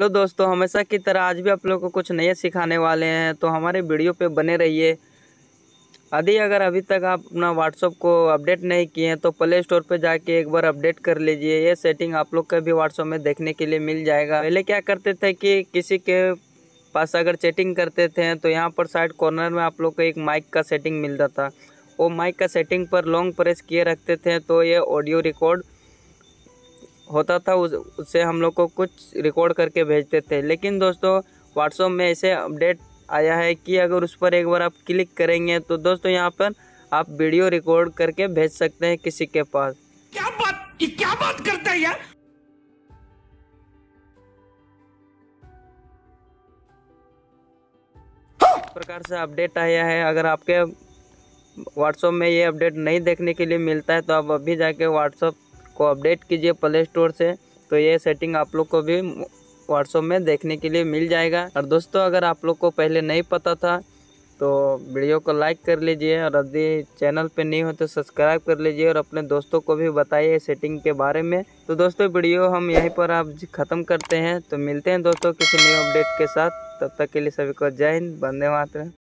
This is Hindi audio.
हेलो दोस्तों हमेशा की तरह आज भी आप लोगों को कुछ नए सिखाने वाले हैं तो हमारे वीडियो पे बने रहिए। यदि अगर अभी तक आप अपना व्हाट्सअप को अपडेट नहीं किए हैं तो प्ले स्टोर पे जाके एक बार अपडेट कर लीजिए। ये सेटिंग आप लोग का भी व्हाट्सअप में देखने के लिए मिल जाएगा। पहले क्या करते थे कि किसी के पास अगर चैटिंग करते थे तो यहाँ पर साइड कॉर्नर में आप लोग को एक माइक का सेटिंग मिलता था। वो माइक का सेटिंग पर लॉन्ग प्रेस किए रखते थे तो ये ऑडियो रिकॉर्ड होता था उस उससे हम लोग को कुछ रिकॉर्ड करके भेजते थे। लेकिन दोस्तों व्हाट्सअप में ऐसे अपडेट आया है कि अगर उस पर एक बार आप क्लिक करेंगे तो दोस्तों यहाँ पर आप वीडियो रिकॉर्ड करके भेज सकते हैं किसी के पास। क्या बात ये क्या बात करता है यार? प्रकार से अपडेट आया है। अगर आपके व्हाट्सअप में ये अपडेट नहीं देखने के लिए मिलता है तो आप अभी जाके व्हाट्सअप को अपडेट कीजिए प्ले स्टोर से तो ये सेटिंग आप लोग को भी व्हाट्सअप में देखने के लिए मिल जाएगा। और दोस्तों, अगर आप लोग को पहले नहीं पता था तो वीडियो को लाइक कर लीजिए और यदि चैनल पे नहीं हो तो सब्सक्राइब कर लीजिए और अपने दोस्तों को भी बताइए सेटिंग के बारे में। तो दोस्तों, वीडियो हम यहीं पर आप ख़त्म करते हैं। तो मिलते हैं दोस्तों किसी न्यू अपडेट के साथ। तब तक के लिए सभी को जय हिंद। वंदे मातरम।